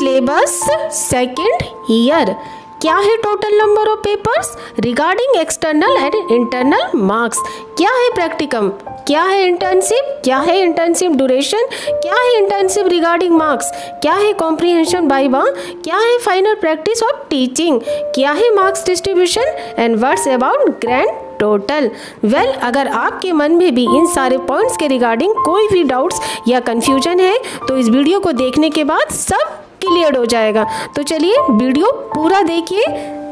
Syllabus second year क्या है total number of papers regarding external and internal marks क्या है प्रैक्टिकम क्या है इंटर्नशिप क्या है इंटर्नशिप ड्यूरेशन क्या है इंटर्नशिप रिगार्डिंग मार्क्स क्या है कॉम्प्रीहेंशन बाई बा क्या है फाइनल प्रैक्टिस ऑफ़ टीचिंग क्या है marks distribution and words about grand total well अगर आपके मन में भी इन सारे पॉइंट्स के रिगार्डिंग कोई भी डाउट्स या कन्फ्यूज़न है तो इस वीडियो को देखने के बाद सब क्लियर हो जाएगा। तो चलिए वीडियो पूरा देखिए।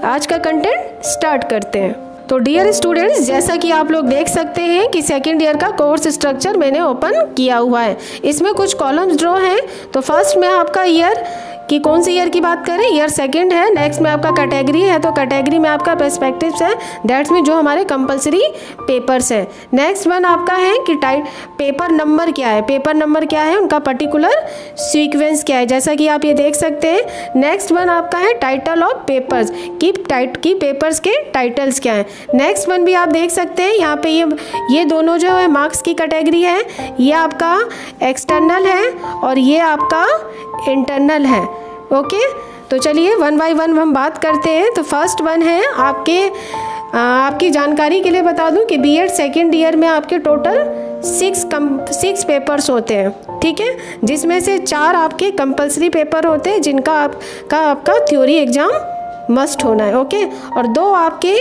आज का कंटेंट स्टार्ट करते हैं। तो डियर स्टूडेंट्स जैसा कि आप लोग देख सकते हैं कि सेकेंड ईयर का कोर्स स्ट्रक्चर मैंने ओपन किया हुआ है। इसमें कुछ कॉलम्स ड्रॉ हैं। तो फ़र्स्ट में आपका ईयर कि कौन सी ईयर की बात करें? ईयर सेकंड है नेक्स्ट में आपका कैटेगरी है तो कैटेगरी में आपका पर्सपेक्टिव है। दैट्स में जो हमारे कंपलसरी पेपर्स है। नेक्स्ट वन आपका है कि टाइट पेपर नंबर क्या है? पेपर नंबर क्या है? उनका पर्टिकुलर सीक्वेंस क्या है? जैसा कि आप ये देख सकते हैं। नेक्स्ट वन आपका है टाइटल ऑफ़ पेपर्स की टाइट की पेपर्स के टाइटल्स क्या है? नेक्स्ट वन भी आप देख सकते हैं। यहाँ पे ये ये दोनों जो है मार्क्स की कैटेगरी है। ये आपका एक्सटर्नल है और ये आपका इंटरनल है। ओके तो चलिए वन बाय वन हम बात करते हैं। तो फ़र्स्ट वन है, आपके आपकी जानकारी के लिए बता दूँ कि बीएड सेकेंड ईयर में आपके टोटल सिक्स कम सिक्स पेपर्स होते हैं। ठीक है? जिसमें से चार आपके कंपलसरी पेपर होते हैं, जिनका आपका आपका थ्योरी एग्ज़ाम मस्ट होना है। ओके और दो आपके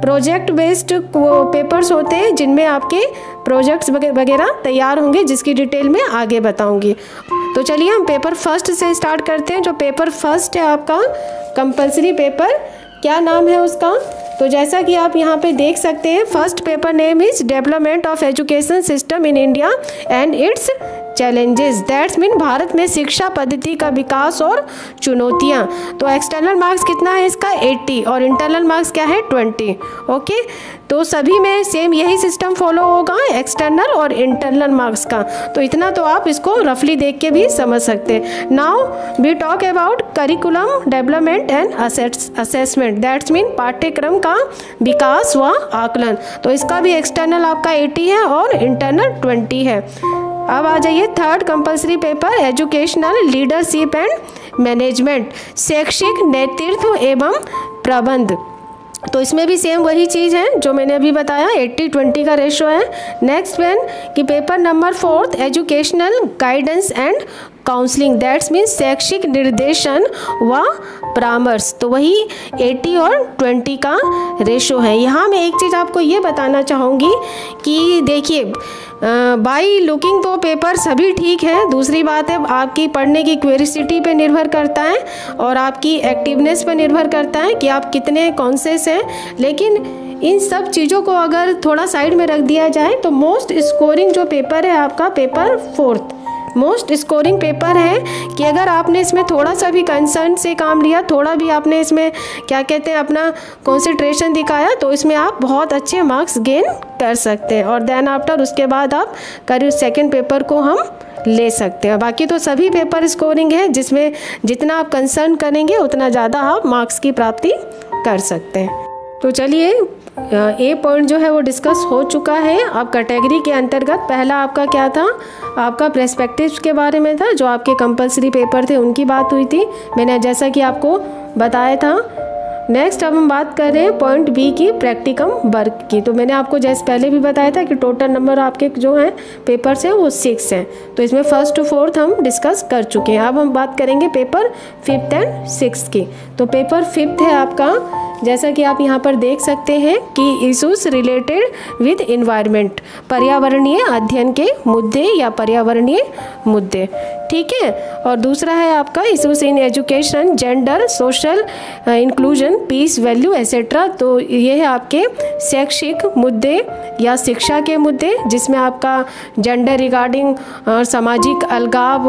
प्रोजेक्ट बेस्ड पेपर्स होते हैं, जिनमें आपके प्रोजेक्ट्स वगैरह तैयार होंगे, जिसकी डिटेल में आगे बताऊँगी। तो चलिए हम पेपर फ़र्स्ट से स्टार्ट करते हैं। जो पेपर फ़र्स्ट है आपका कंपलसरी पेपर क्या नाम है उसका? तो जैसा कि आप यहाँ पे देख सकते हैं first paper name is development of education system in India and its challenges that's mean Bharat में शिक्षा पद्धति का विकास और चुनौतियाँ। तो एक्सटर्नल मार्क्स कितना है इसका? 80 और इंटरनल मार्क्स क्या है? 20 ओके तो सभी में सेम यही सिस्टम फॉलो होगा एक्सटर्नल और इंटरनल मार्क्स का। तो इतना तो आप इसको रफली देख के भी समझ सकते हैं। Now we talk about curriculum development and assessment that's mean पाठ्यक्रम का विकास व आकलन। तो इसका भी एक्सटर्नल आपका 80 है और इंटरनल 20 है। अब आ जाइए third compulsory paper educational leadership and management शैक्षिक, नेतृत्व एवं प्रबंध। तो इसमें भी सेम वही चीज़ है जो मैंने अभी बताया 80 20 का रेशो है। नेक्स्ट वन कि paper number fourth educational guidance and counselling that's mean शैक्षिक निर्देशन व परामर्श। तो वही 80 और 20 का रेशो है। यहाँ मैं एक चीज़ आपको ये बताना चाहूँगी कि देखिए बाई लुकिंग तो पेपर सभी ठीक है। दूसरी बात है, आपकी पढ़ने की क्वेरिसिटी पे निर्भर करता है और आपकी एक्टिवनेस पे निर्भर करता है कि आप कितने कॉन्सेस हैं। लेकिन इन सब चीज़ों को अगर थोड़ा साइड में रख दिया जाए तो मोस्ट स्कोरिंग जो पेपर है, आपका paper fourth most scoring paper है कि अगर आपने इसमें थोड़ा सा भी कंसर्न से काम लिया, थोड़ा भी आपने इसमें, क्या कहते हैं, अपना कॉन्सेंट्रेशन दिखाया तो इसमें आप बहुत अच्छे मार्क्स गेन कर सकते हैं। और देन आफ्टर उसके बाद आप करीब सेकेंड पेपर को हम ले सकते हैं। बाकी तो सभी पेपर स्कोरिंग है, जिसमें जितना आप कंसर्न करेंगे, उतना ज़्यादा आप मार्क्स की प्राप्ति कर सकते हैं। तो चलिए ए पॉइंट जो है वो डिस्कस हो चुका है। अब कैटेगरी के अंतर्गत पहला आपका क्या था? आपका प्रेस्पेक्टिव के बारे में था, जो आपके कंपलसरी पेपर थे, उनकी बात हुई थी। मैंने जैसा कि आपको बताया था। नेक्स्ट अब हम बात कर रहे हैं पॉइंट बी की प्रैक्टिकम वर्क की। तो मैंने आपको जैसे पहले भी बताया था कि टोटल नंबर आपके जो हैं पेपर्स हैं, वो सिक्स हैं। तो इसमें फ़र्स्ट टू फोर्थ हम डिस्कस कर चुके हैं। अब हम बात करेंगे पेपर फिफ्थ एंड सिक्स की। तो पेपर फिफ्थ है आपका जैसा कि आप यहाँ पर देख सकते हैं कि इशूज रिलेटेड विद इन्वायरमेंट पर्यावरणीय अध्ययन के मुद्दे या पर्यावरणीय मुद्दे। ठीक है? और दूसरा है आपका issues in education gender social inclusion peace value etcetera तो ये है आपके शैक्षिक मुद्दे या शिक्षा के मुद्दे, जिसमें आपका जेंडर रिगार्डिंग सामाजिक अलगाव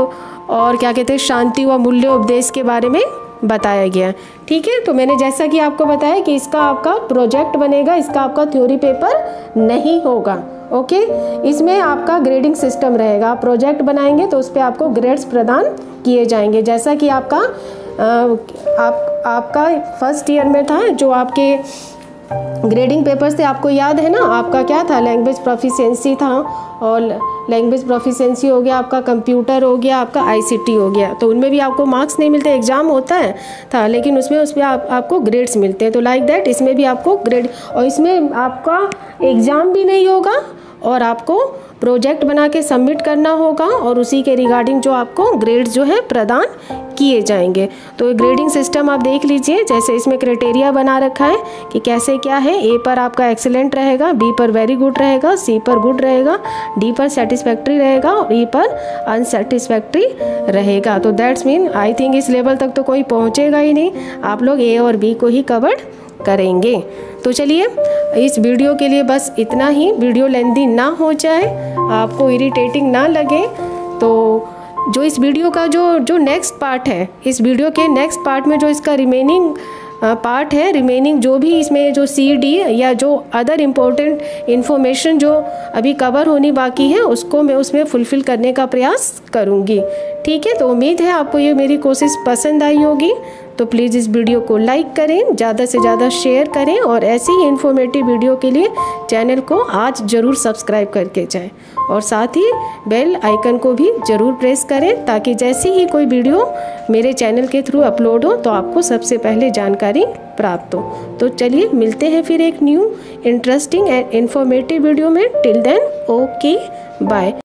और क्या कहते हैं, शांति व मूल्य उपदेश के बारे में बताया गया। ठीक है? तो मैंने जैसा कि आपको बताया कि इसका आपका प्रोजेक्ट बनेगा, इसका आपका थ्योरी पेपर नहीं होगा। ओके? इसमें आपका ग्रेडिंग सिस्टम रहेगा। आप प्रोजेक्ट बनाएँगे तो उस पर आपको ग्रेड्स प्रदान किए जाएँगे। जैसा कि आपका आप, आपका फ़र्स्ट ईयर में था जो आपके ग्रेडिंग पेपर से आपको याद है ना? आपका क्या था? लैंग्वेज प्रोफिशेंसी था। और लैंग्वेज प्रोफिशेंसी हो गया आपका कंप्यूटर हो गया आपका आईसीटी हो गया। तो उनमें भी आपको मार्क्स नहीं मिलते एग्ज़ाम होता है था। लेकिन उसमें उसमें आप, आपको ग्रेड्स मिलते हैं। तो लाइक दैट इसमें भी आपको ग्रेड और इसमें आपका एग्ज़ाम भी नहीं होगा और आपको प्रोजेक्ट बना के सबमिट करना होगा और उसी के रिगार्डिंग जो आपको ग्रेड जो है प्रदान किए जाएँगे। तो ग्रेडिंग सिस्टम आप देख लीजिए, जैसे इसमें क्राइटेरिया बना रखा है कि कैसे क्या है। ए पर आपका एक्सेलेंट रहेगा बी पर वेरी गुड रहेगा सी पर गुड रहेगा डी पर सेटिस्फैक्ट्री रहेगा और ई पर अनसेटिस्फैक्ट्री रहेगा। तो दैट्स मीन आई थिंक इस लेवल तक तो कोई पहुँचेगा ही नहीं। आप लोग ए और बी को ही कवर्ड करेंगे। तो चलिए, इस वीडियो के लिए बस इतना ही। वीडियो लेंदी ना हो जाए, आपको इरिटेटिंग ना लगे तो जो इस वीडियो का जो जो नेक्स्ट पार्ट है, इस वीडियो के नेक्स्ट पार्ट में जो इसका रिमेनिंग पार्ट है रिमेनिंग जो भी इसमें जो सी डी या जो अदर इम्पोर्टेंट इन्फॉर्मेशन जो अभी कवर होनी बाकी है, उसको मैं उसमें फुलफ़िल करने का प्रयास करूँगी। ठीक है तो उम्मीद है आपको ये मेरी कोशिश पसंद आई होगी। तो प्लीज़ इस वीडियो को लाइक करें, ज़्यादा से ज़्यादा शेयर करें और ऐसी ही इन्फॉर्मेटिव वीडियो के लिए चैनल को आज ज़रूर सब्सक्राइब करके जाएँ। और साथ ही बेल आइकन को भी ज़रूर प्रेस करें ताकि जैसी ही कोई वीडियो मेरे चैनल के थ्रू अपलोड हो तो आपको सबसे पहले जानकारी प्राप्त हो। तो चलिए मिलते हैं फिर एक new interesting and informative video में। Till then okay bye